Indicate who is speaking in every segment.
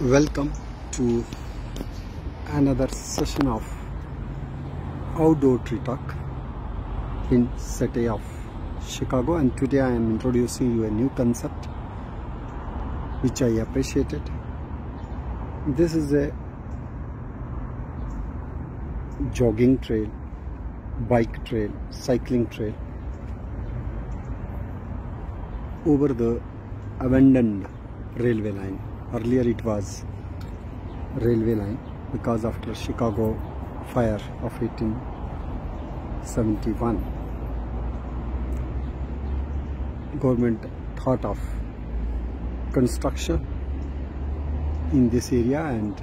Speaker 1: Welcome to another session of Outdoor Tree Talk in city of Chicago and today I am introducing you a new concept which I appreciated. This is a jogging trail, bike trail, cycling trail over the abandoned railway line. Earlier it was railway line because after Chicago fire of 1871 government thought of construction in this area and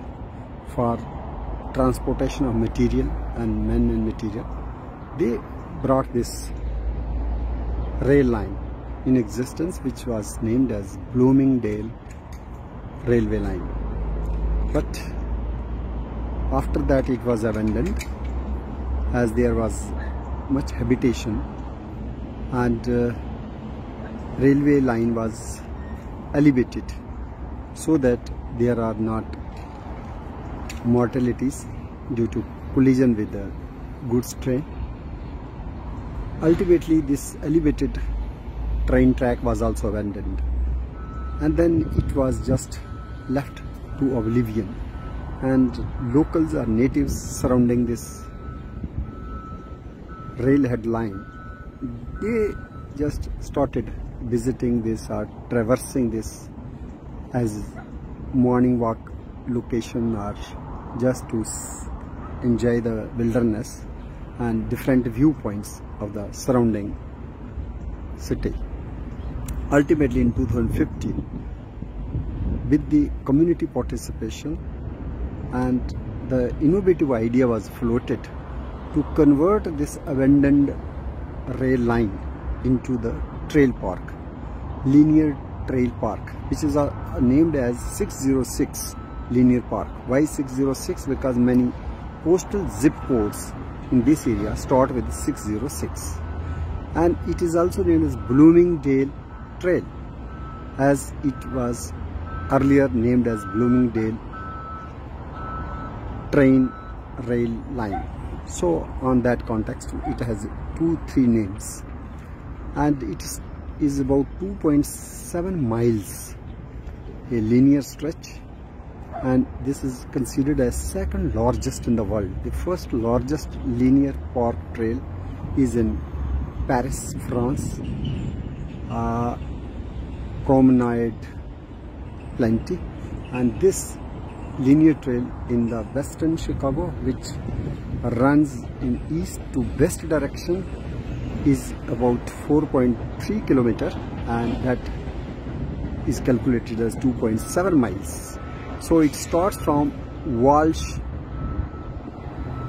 Speaker 1: for transportation of material and men and material. They brought this rail line in existence which was named as Bloomingdale railway line. But after that it was abandoned as there was much habitation and uh, railway line was elevated so that there are not mortalities due to collision with the goods train. Ultimately this elevated train track was also abandoned. And then it was just left to oblivion. And locals or natives surrounding this railhead line. They just started visiting this or traversing this as morning walk location or just to enjoy the wilderness and different viewpoints of the surrounding city. Ultimately in 2015 with the community participation and the innovative idea was floated to convert this abandoned rail line into the trail park linear trail park which is uh, named as 606 linear park. Why 606 because many postal zip codes in this area start with 606 and it is also known as bloomingdale trail as it was earlier named as Bloomingdale train rail line. So on that context it has two three names and it is, about 2.7 miles a linear stretch and this is considered as second largest in the world. The first largest linear park trail is in Paris, France. Uh, promenade plantée. And this linear trail in the western Chicago which runs in east to west direction is about 4.3 kilometer and that is calculated as 2.7 miles. So it starts from Walsh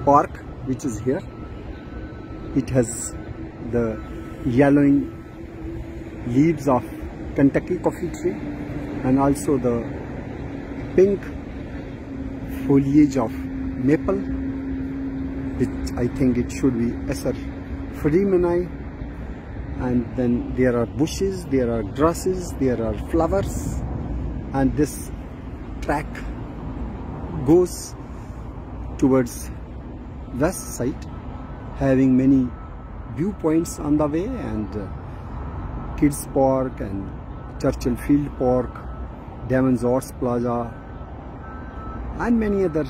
Speaker 1: Park which is here. It has the yellowing leaves of Kentucky coffee tree and also the pink foliage of maple which I think it should be Acer freemanii and then there are bushes, there are grasses, there are flowers. And this track goes towards west side having many viewpoints on the way and uh, kids park and Churchill Field Park Damon's Arts Plaza and many other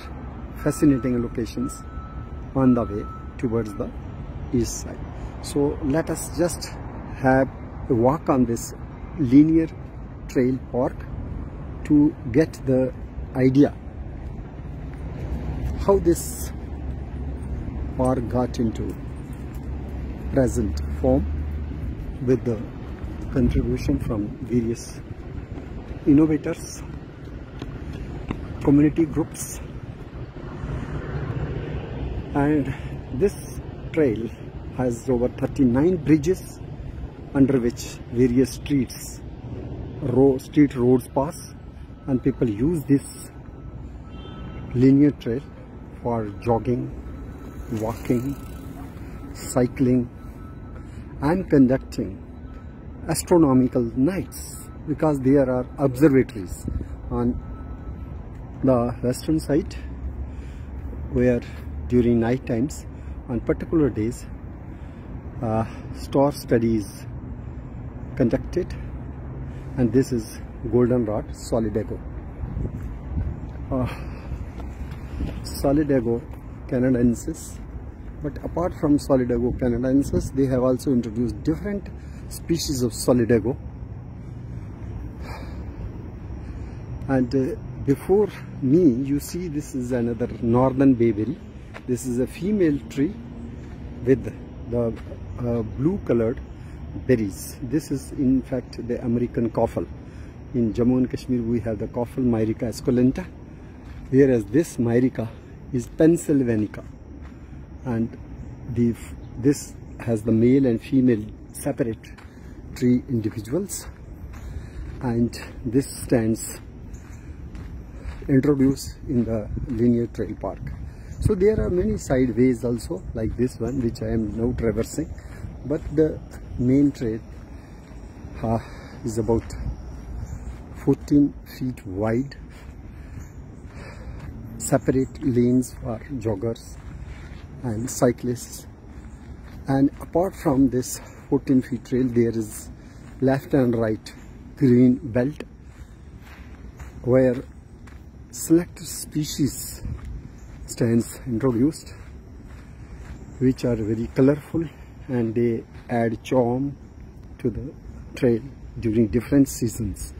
Speaker 1: fascinating locations on the way towards the east side. So let us just have a walk on this linear trail park to get the idea how this park got into present form with the contribution from various innovators, community groups and this trail has over 39 bridges under which various streets, row, street roads pass and people use this linear trail for jogging, walking, cycling and conducting astronomical nights because there are observatories on the western side where during night times on particular days uh, star studies conducted. And this is goldenrod solidago uh, solidago canadensis. But apart from solidago canadensis they have also introduced different species of solidago and uh, before me you see this is another northern bayberry this is a female tree with the uh, blue colored berries. This is in fact the american coffle. In jammu and kashmir we have the coffle myrica esculenta whereas this myrica is pennsylvanica. And the this has the male and female separate tree individuals. And this stands introduced in the linear trail park. So there are many side ways also like this one which i am now traversing. But the main trail uh, is about 14 feet wide. Separate lanes for joggers and cyclists. And apart from this 14 feet trail there is left and right green belt where selected species stands introduced which are very colorful and they add charm to the trail during different seasons.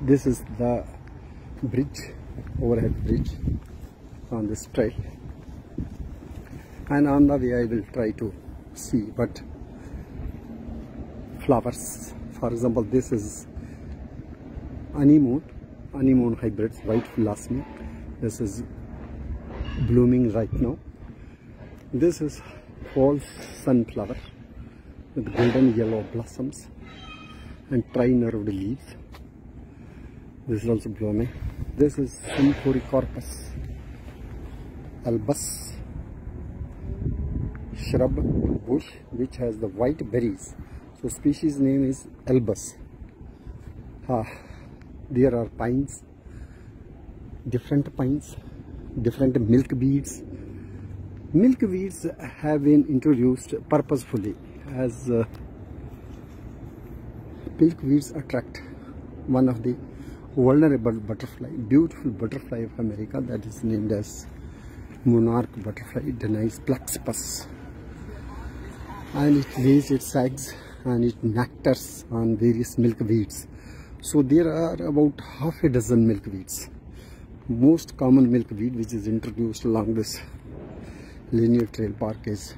Speaker 1: This is the bridge overhead bridge on this trail. And on the way I will try to see but flowers for example this is honeymoon. Honeymoon hybrids white philosophy this is blooming right now. This is false sunflower with golden yellow blossoms and tri-nerved leaves. This is also blooming. This is Symphoricarpos albus shrub bush which has the white berries. So species name is albus. Ah, there are pines different pines different milk weeds milk weeds have been introduced purposefully as uh, milk weeds attract one of the vulnerable butterfly beautiful butterfly of america that is named as monarch butterfly Danaus plexippus and it lays its eggs and it nectars on various milk weeds so there are about half a dozen milkweeds. Most common milkweed which is introduced along this linear trail park is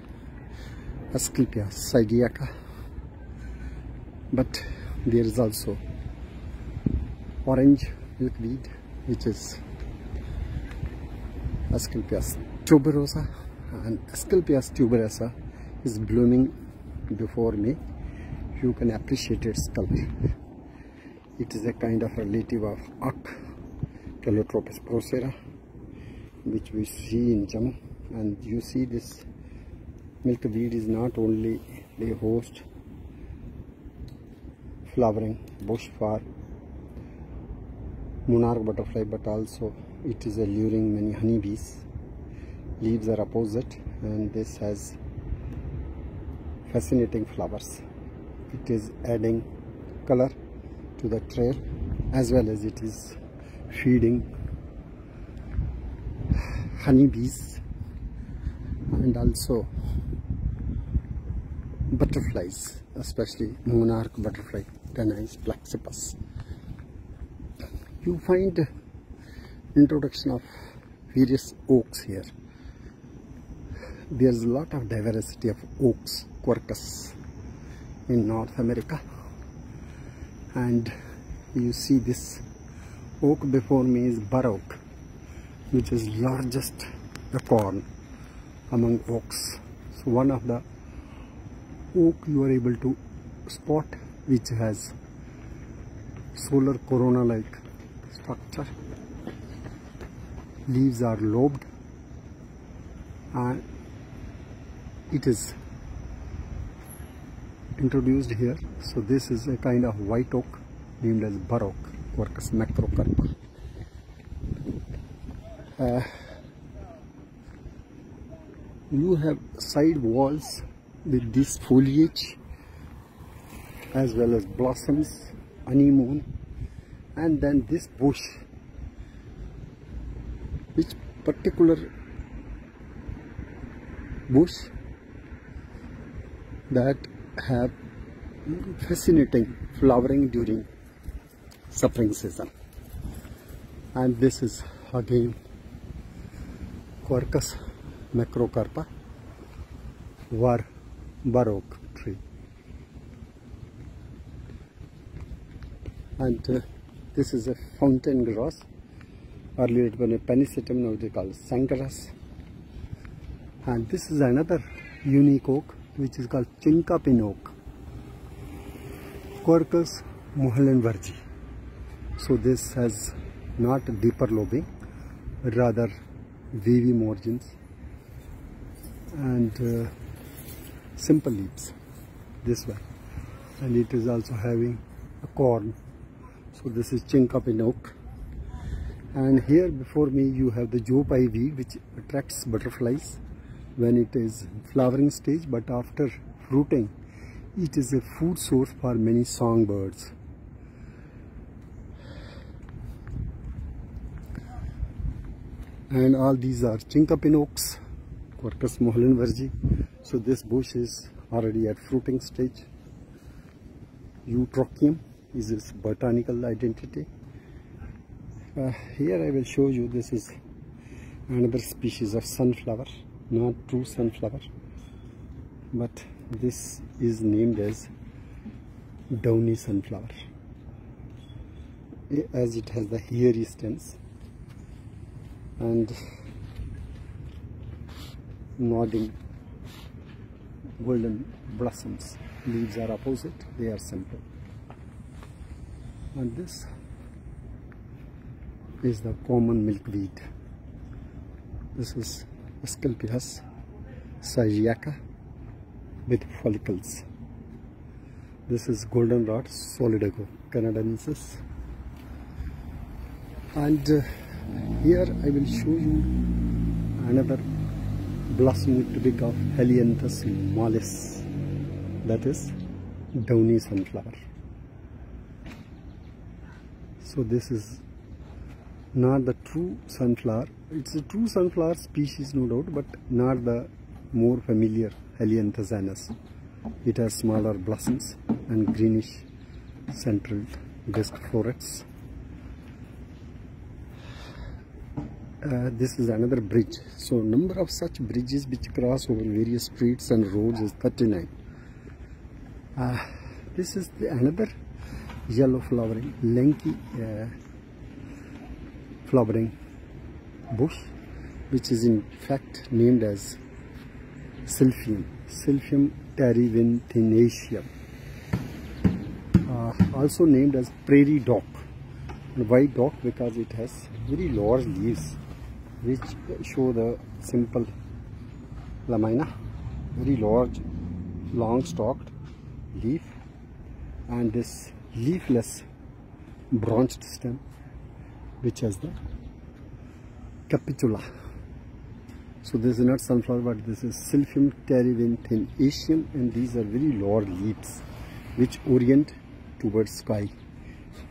Speaker 1: Asclepias syriaca. But there is also orange milkweed which is Asclepias tuberosa and Asclepias tuberosa is blooming before me. You can appreciate its color. It is a kind of relative of Ak, Calotropis procera, which we see in Jammu. And you see this milkweed is not only the host flowering bush for monarch butterfly but also it is alluring many honeybees. Leaves are opposite and this has fascinating flowers. It is adding color to the trail as well as it is feeding honeybees and also butterflies especially monarch butterfly Danaus plexippus you find introduction of various oaks here. There's a lot of diversity of oaks quercus in North America and you see this oak before me is bur oak which is largest acorn among oaks. So one of the oak you are able to spot which has solar corona like structure. Leaves are lobed and it is introduced here so this is a kind of white oak named as oak Quercus macrocarpa. Uh, you have side walls with this foliage as well as blossoms, honeymoon and then this bush which particular bush that have fascinating flowering during spring season. And this is again Quercus macrocarpa var bur oak tree. And uh, this is a fountain grass earlier it was a pennisetum now they call it Cenchrus and this is another unique oak which is called chinkapin oak Quercus muhlenbergi so this has not deeper lobing rather wavy margins and uh, simple leaves this one. And it is also having a corn. So this is chinkapin oak and here before me you have the Joe Pye weed which attracts butterflies when it is flowering stage but after fruiting it is a food source for many songbirds. And all these are chinkapin oaks Quercus muhlenbergi so this bush is already at fruiting stage. Eutrochium is its botanical identity. Uh, here I will show you this is another species of sunflower not true sunflower but this is named as downy sunflower. As it has the hairy stems and nodding golden blossoms. Leaves are opposite they are simple and this is the common milkweed. This is Asclepias syriaca with follicles. This is goldenrod solidago canadensis. And uh, here I will show you another blossoming typic of Helianthus mollis. That is downy sunflower. So this is not the true sunflower it's a true sunflower species no doubt but not the more familiar Helianthus annuus it has smaller blossoms and greenish central disc florets Uh, this is another bridge. So number of such bridges which cross over various streets and roads is 39 uh, this is the another yellow flowering lanky uh, flowering bush which is in fact named as Silphium Silphium terebinthinaceum uh, also named as prairie dock. Why dock? Because it has very large leaves which show the simple lamina very large long stalked leaf. And this leafless branched stem which has the capitula so this is not sunflower but this is Silphium terebinthinaceum and these are very lower leaves which orient towards sky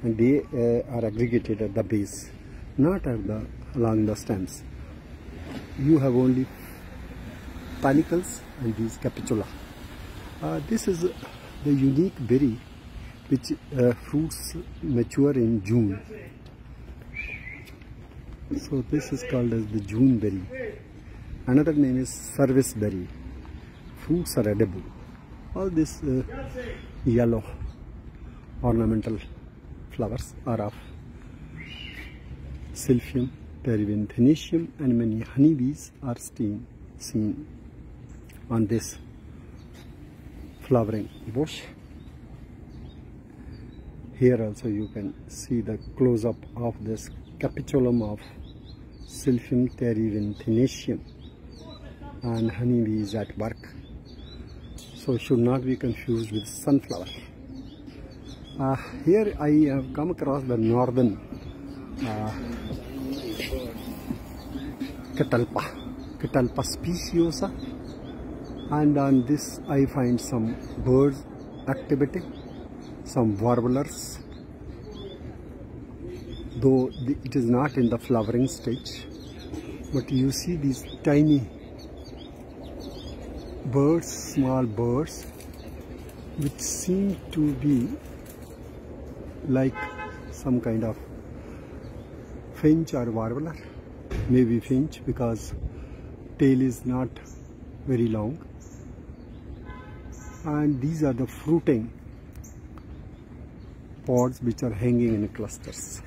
Speaker 1: and they uh, are aggregated at the base not at the along the stems. You have only panicles and these capitula. Uh, this is the unique berry which uh, fruits mature in June. So this is called as the June berry. Another name is service berry. Fruits are edible. All these uh, yellow ornamental flowers are of Silphium terebinthinaceum and many honeybees are seen, seen on this flowering bush. Here also you can see the close-up of this capitulum of Silphium terebinthinaceum and honeybees at work. So should not be confused with sunflower. Uh, here I have come across the northern uh, Catalpa, Catalpa speciosa and on this I find some birds activity, some warblers though it is not in the flowering stage but you see these tiny birds, small birds which seem to be like some kind of finch or warbler maybe finch because tail is not very long. And these are the fruiting pods which are hanging in clusters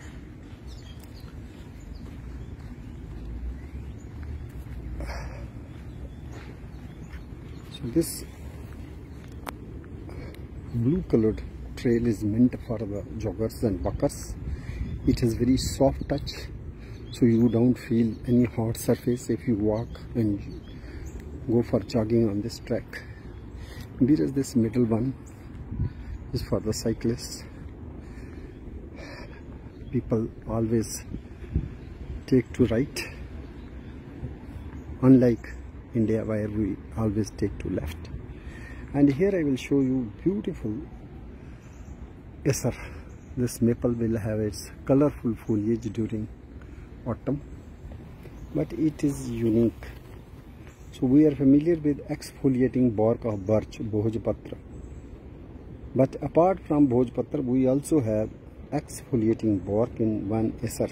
Speaker 1: this blue colored trail is meant for the joggers and walkers it has very soft touch so you don't feel any hard surface if you walk and go for jogging on this track. There is this middle one is for the cyclists. People always take to right unlike India where we always take to left. And here I will show you beautiful Acer this maple will have its colorful foliage during autumn but it is unique. So we are familiar with exfoliating bark of birch Bhojpatra. But apart from Bhojpatra we also have exfoliating bark in one Acer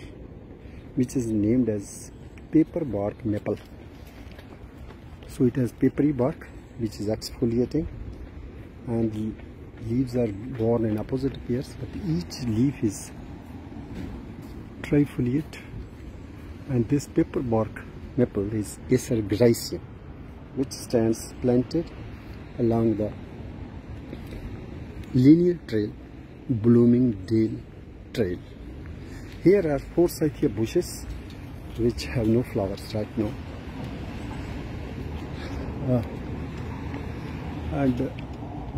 Speaker 1: which is named as paper bark maple so it has papery bark which is exfoliating. And leaves are borne in opposite pairs but each leaf is trifoliate. And this paper bark maple is Acer griseum which stands planted along the linear trail Bloomingdale trail. Here are four forsythia bushes which have no flowers right now uh, and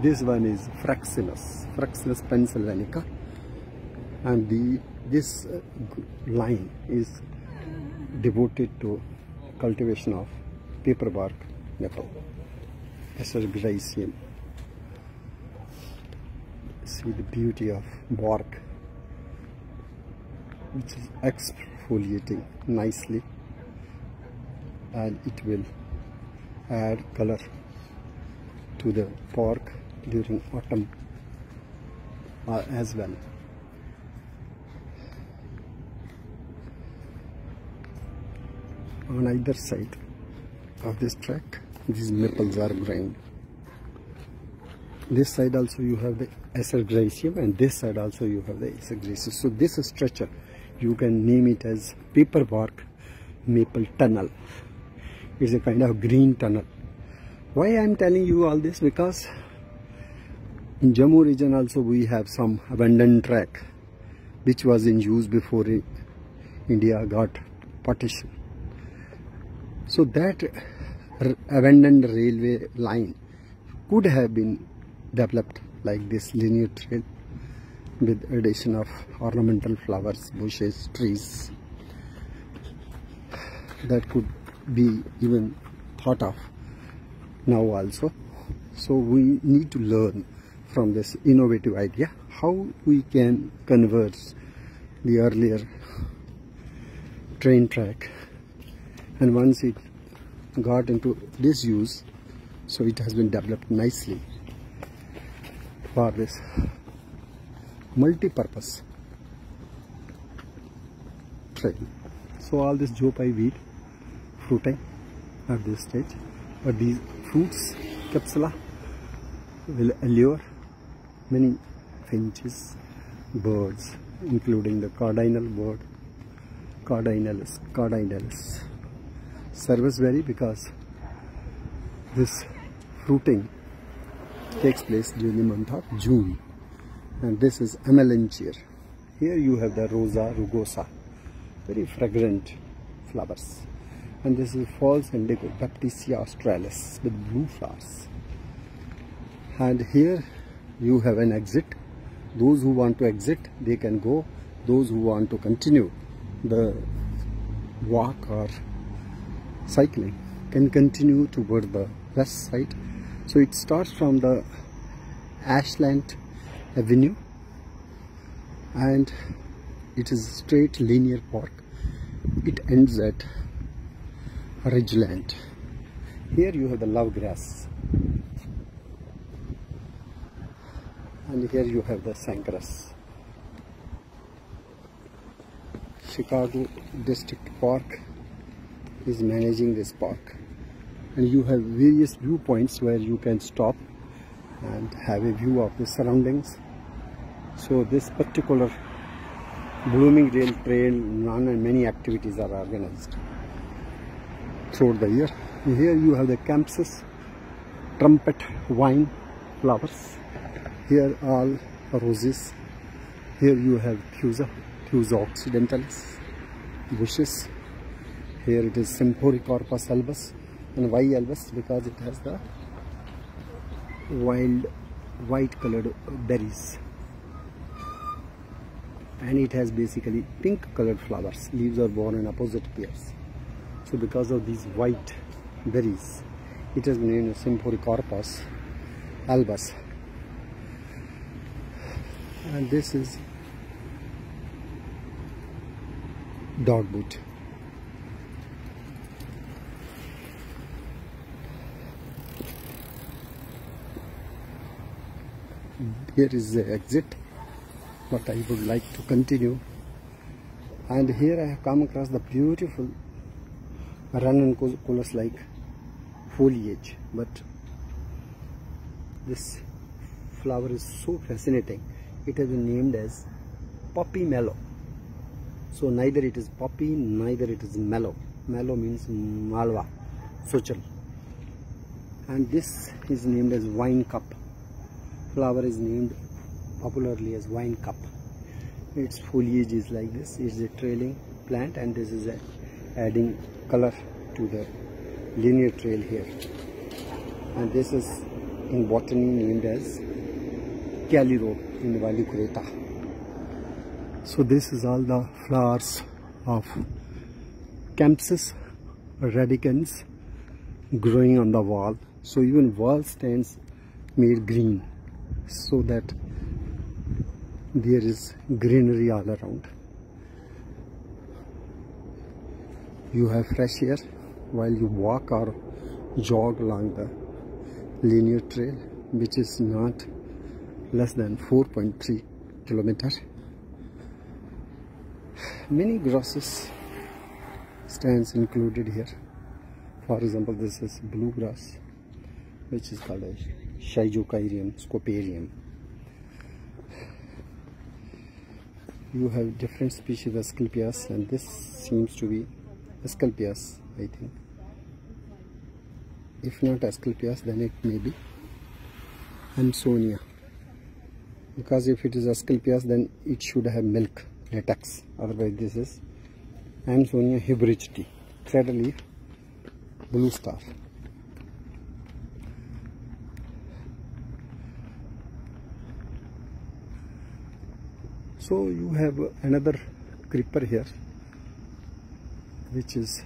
Speaker 1: this one is fraxinus fraxinus pennsylvanica. And the this uh, line is devoted to cultivation of paper bark maple Acer griseum see the beauty of bark which is exfoliating nicely and it will add color to the park during autumn uh, as well. On either side of this track, these maples are growing. This side also you have the Acer griseum and this side also you have the Acer griseum. So this structure, you can name it as paper bark maple tunnel. It's a kind of green tunnel. Why I am telling you all this? Because in Jammu region also we have some abandoned track which was in use before India got partition. So that abandoned railway line could have been developed like this linear trail with addition of ornamental flowers, bushes, trees that could be even thought of now also. So we need to learn from this innovative idea how we can convert the earlier train track. And once it got into disuse so it has been developed nicely for this multi-purpose train. So all this Joe Pye weed fruiting at this stage. But these fruits capsula will allure many finches birds including the cardinal bird cardinalis cardinalis serviceberry because this fruiting takes place during the month of June. And this is amelanchier here you have the rosa rugosa very fragrant flowers and this is false indigo baptisia australis with blue flowers. And here you have an exit. Those who want to exit they can go. Those who want to continue the walk or cycling can continue toward the west side. So it starts from the ashland avenue and it is a straight linear park. It ends at ridgeland here you have the love grass. And here you have the Sangras. Chicago District Park is managing this park. And you have various viewpoints where you can stop and have a view of the surroundings. So this particular blooming rail trail many activities are organized throughout the year. Here you have the Campsis trumpet vine flowers. Here all roses. Here you have thuja thuja occidentalis bushes. Here it is Symphoricarpos albus and why albus because it has the wild white colored berries. And it has basically pink colored flowers. Leaves are borne in opposite pairs because of these white berries it has been named Symphoricarpos albus. And this is dogwood here is the exit but I would like to continue. And here I have come across the beautiful ranunculus like foliage but this flower is so fascinating. It has been named as poppy mallow. So neither it is poppy neither it is mallow. Mallow means malva sochal and this is named as wine cup. Flower is named popularly as wine cup. Its foliage is like this. It's a trailing plant and this is adding color to the linear trail here and this is in botany named as Cali Road in Valley. So this is all the flowers of Campsis radicans growing on the wall. So even wall stands made green so that there is greenery all around. You have fresh air while you walk or jog along the linear trail which is not less than 4.3 kilometers. Many grasses stands included here. For example, this is bluegrass, which is called a Schizachyrium scoparium. You have different species of Asclepias, and this seems to be Asclepias, I think. If not Asclepias, then it may be. Amsonia because if it is Asclepias then it should have milk latex. Otherwise this is. Amsonia hubrichtii thread leaf blue star. So you have another creeper here which is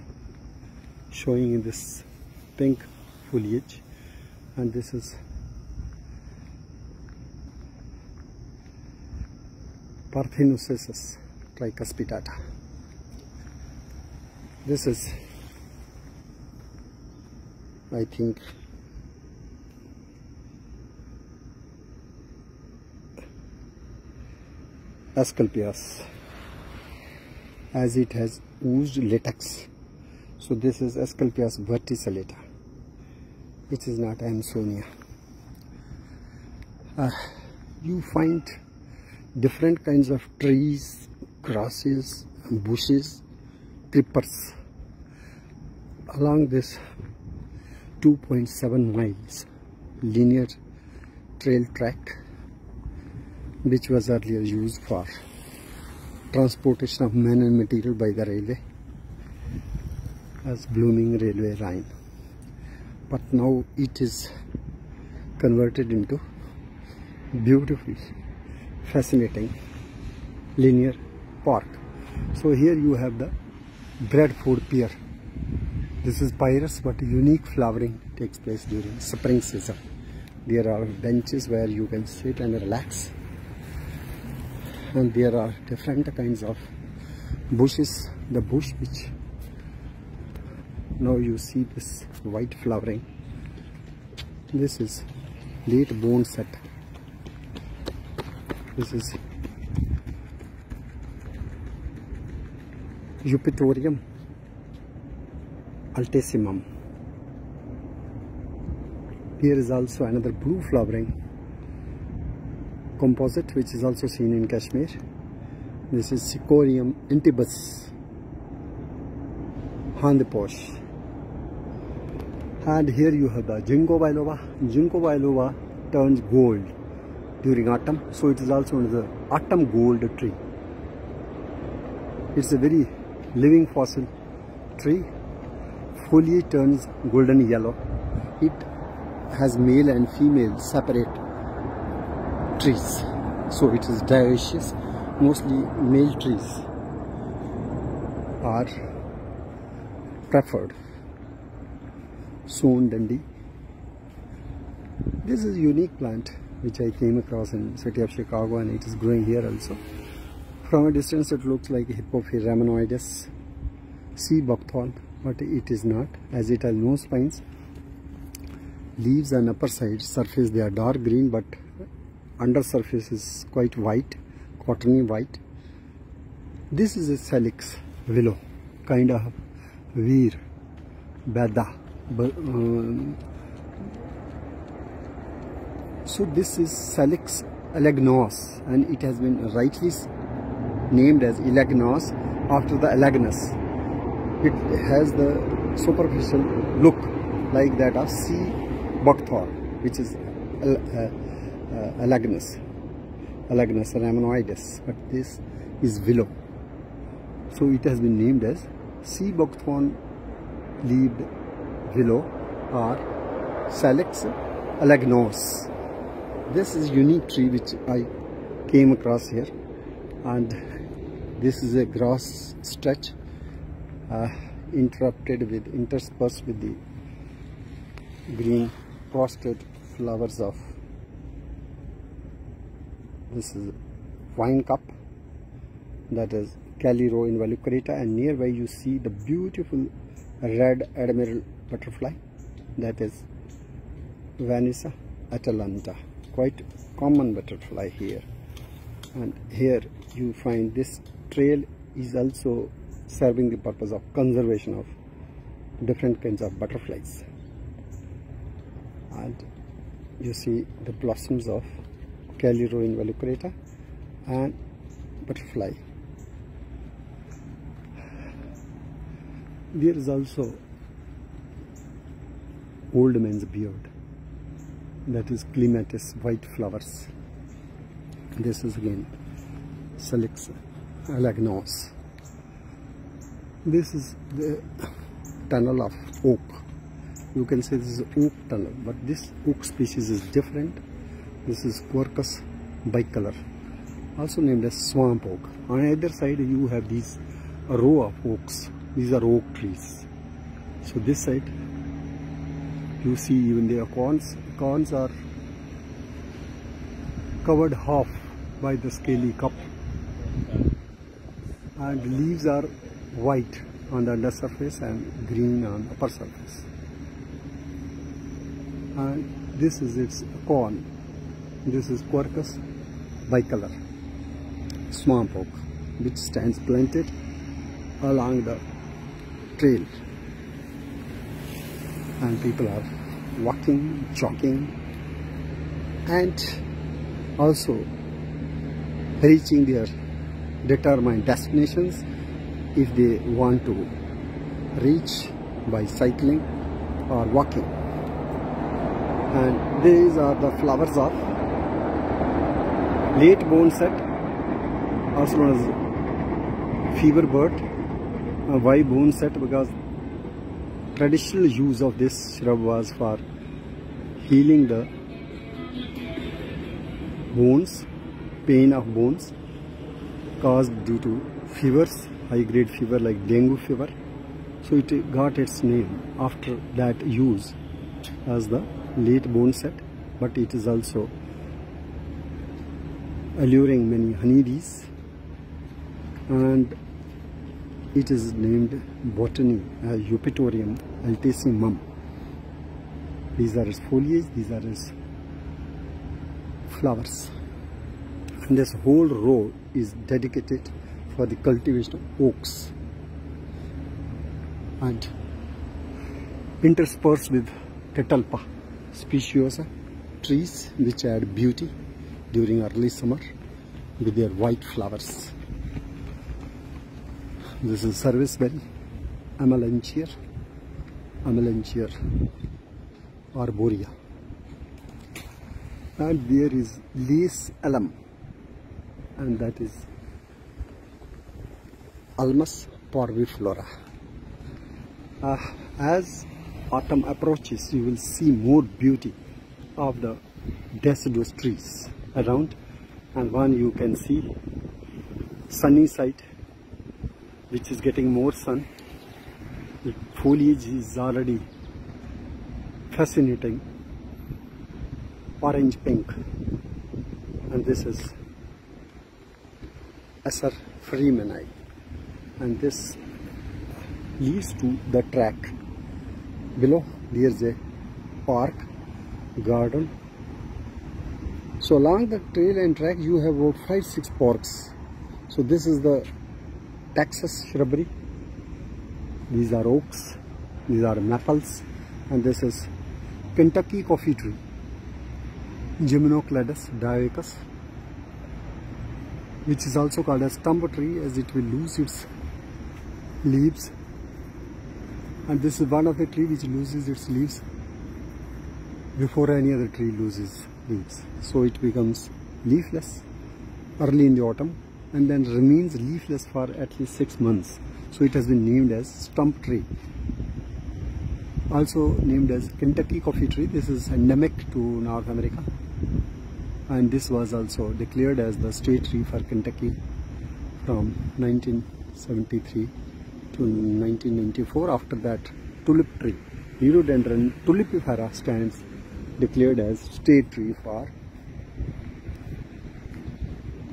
Speaker 1: showing in this pink foliage and this is Parthenocissus tricuspidata. This is, I think, Asclepias as it has oozed latex. So this is Asclepias verticillata. It is not Amsonia. Uh, you find different kinds of trees, grasses, bushes, creepers along this 2.7 miles linear trail track which was earlier used for transportation of men and material by the railway as blooming railway line but now it is converted into beautiful fascinating linear park. So here you have the Bradford pear This is pyrus but unique flowering takes place during spring season. There are benches where you can sit and relax and there are different kinds of bushes. The bush which now you see this white flowering. This is late bone set This is Eupatorium altissimum. Here is also another blue flowering composite which is also seen in Kashmir. This is Cichorium intybus Handiposh. And here you have the Ginkgo biloba. Ginkgo biloba turns gold during autumn. So it is also the autumn gold tree. It's a very living fossil tree foliage turns golden yellow it has male and female separate trees. So it is dioecious mostly male trees are preferred. Swan dundee this is a unique plant which I came across in city of Chicago and it is growing here also. From a distance it looks like Hippophae rhamnoides sea buckthorn but it is not. As it has no spines. Leaves on upper side surface they are dark green but under surface is quite white, cottony white. This is a salix willow, kind of veer, bada. Um, so this is Salix elaeagnos and it has been rightly named as Elaeagnus after the Elaeagnus. It has the superficial look like that of sea buckthorn, which is uh, uh, Elaeagnus, Elaeagnus rhamnoides, but this is willow. So it has been named as sea buckthorn leaved willow or Salix elaeagnos. This is unique tree which I came across here and this is a grass stretch uh, interrupted with interspersed with the green prostrate flowers of this is wine cup that is Callirhoe involucrata and nearby you see the beautiful red admiral butterfly that is Vanessa atalanta. Quite common butterfly here. And here you find this trail is also serving the purpose of conservation of different kinds of butterflies. And you see the blossoms of Callirhoe involucrata and butterfly there is also old man's beard that is clematis white flowers this is again Salix elaeagnos. This is the tunnel of oak. You can say this is oak tunnel, but this oak species is different. This is Quercus bicolor, also named as swamp oak. On either side, you have these row of oaks. These are oak trees. So this side, you see even the acorns. Acorns are covered half by the scaly cup and leaves are white on the under surface and green on upper surface and this is its corn this is Quercus bicolor swamp oak which stands planted along the trail. And people are walking jogging and also reaching their determined destinations if they want to reach by cycling or walking. And these are the flowers of late bone set also known as fever bird uh, why boneset because traditional use of this shrub was for healing the bones pain of bones caused due to fevers, high grade fever like dengue fever. So it got its name after that use as the late bone set, but it is also alluring many honeybees and it is named botany uh, Eupatorium altissimum. These are its foliage, these are its flowers. And this whole row is dedicated for the cultivation of oaks and interspersed with catalpa speciosa trees which add beauty during early summer with their white flowers. This is service serviceberry, Amelanchier, Amelanchier arborea. And there is Lis alum, and that is Ulmus parviflora. Uh, as autumn approaches, you will see more beauty of the deciduous trees around and one you can see sunny side which is getting more sun. The foliage is already fascinating. Orange pink. And this is Acer freemanii and this leads to the track. Below there is a park garden so along the trail and track you have about five six parks. So this is the Texas shrubbery. These are oaks. These are maples. And this is Kentucky coffee tree. Gymnocladus dioicus which is also called as stump tree as it will lose its leaves. And this is one of the tree which loses its leaves before any other tree loses leaves so it becomes leafless early in the autumn and then remains leafless for at least six months. So it has been named as stump tree. Also named as Kentucky coffee tree. This is endemic to North America. And this was also declared as the state tree for Kentucky from 1973 to 1994. After that, tulip tree, Liriodendron tulipifera stands declared as state tree for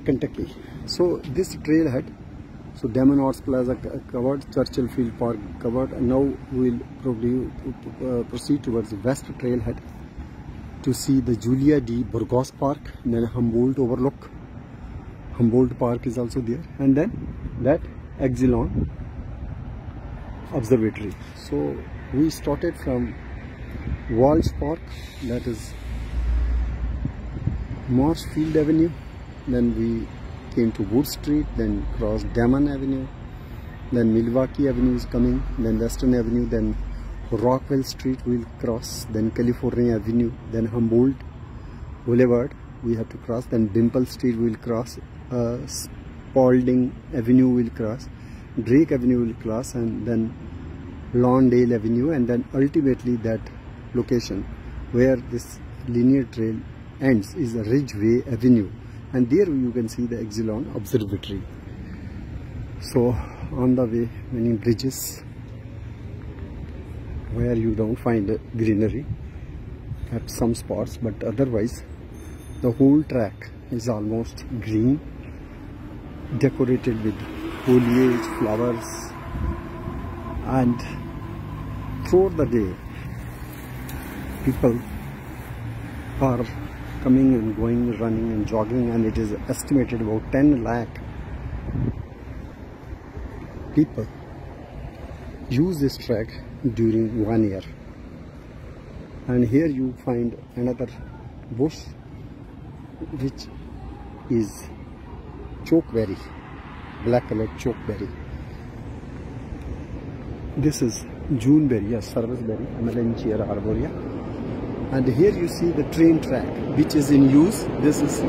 Speaker 1: Kentucky. So this trailhead so Damen Arts Plaza covered, Churchill Field Park covered, and now we will probably uh, proceed towards the west trailhead to see the Julia de Burgos Park, then Humboldt Overlook. Humboldt Park is also there, and then that Exelon Observatory. So we started from Walsh Park, that is Marshfield Avenue, then we came to Wood Street, then crossed Damen Avenue, then Milwaukee Avenue is coming, then Western Avenue, then Rockwell Street we'll cross, then California Avenue, then Humboldt Boulevard we have to cross, then Dimple Street we'll cross, uh, Spaulding Avenue will cross, Drake Avenue will cross, and then Lawndale Avenue, and then ultimately that location where this linear trail ends is a Ridgeway Avenue and there you can see the Exelon Observatory. So on the way many bridges where you don't find greenery at some spots but otherwise the whole track is almost green decorated with foliage, flowers and throughout the day people are coming and going, running and jogging and it is estimated about 10 lakh people use this track during one year. And here you find another bush which is chokeberry, black colored chokeberry. This is Juneberry, a serviceberry, Amelanchier arborea and here you see the train track which is in use. This is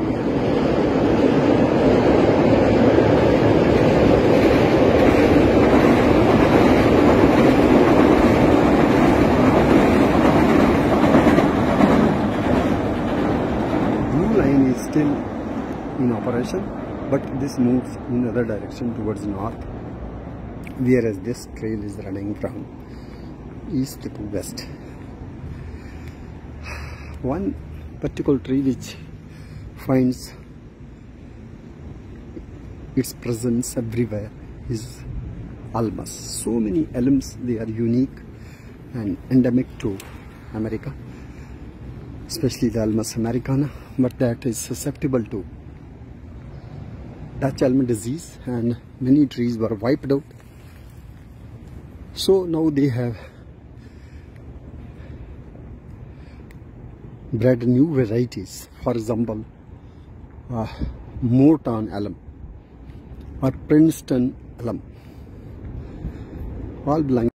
Speaker 1: blue line is still in operation but this moves in other direction towards north whereas this trail is running from east to west one particular tree which finds its presence everywhere is Ulmus so many elms they are unique and endemic to america especially the Ulmus americana but that is susceptible to Dutch elm disease and many trees were wiped out. So now they have bred new varieties. For example uh, Morton elm or Princeton elm all belong